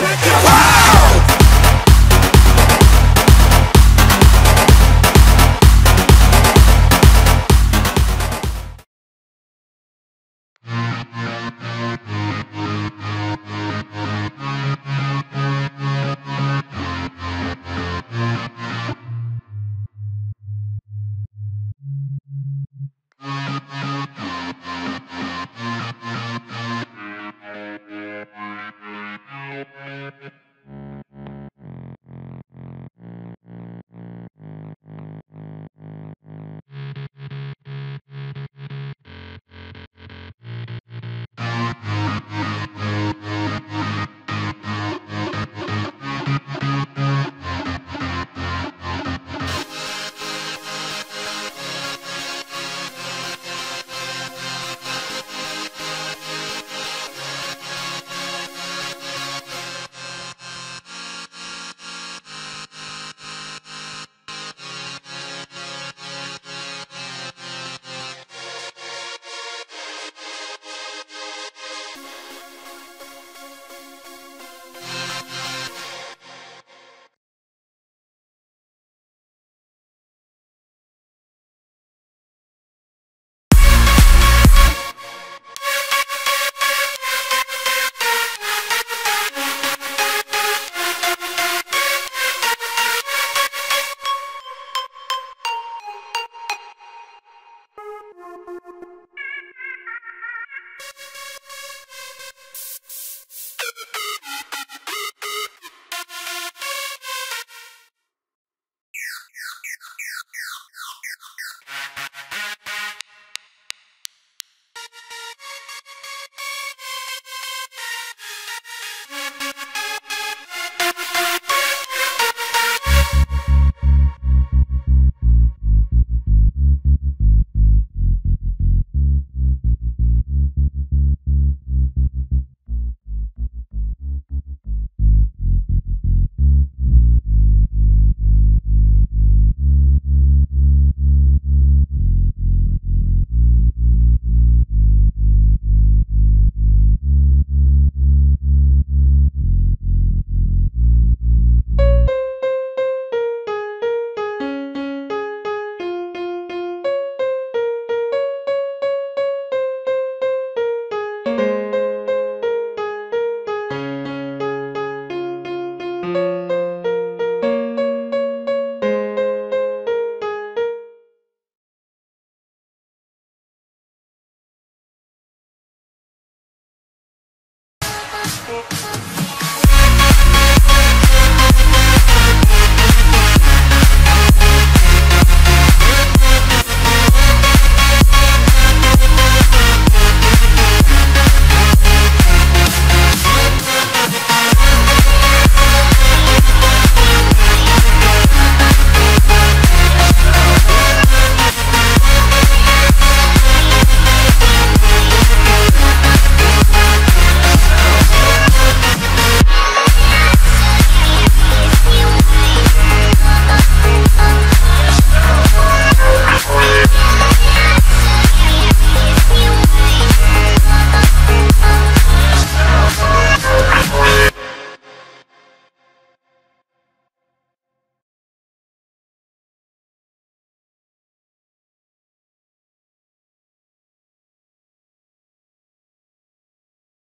Thank